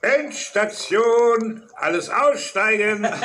Endstation, alles aussteigen.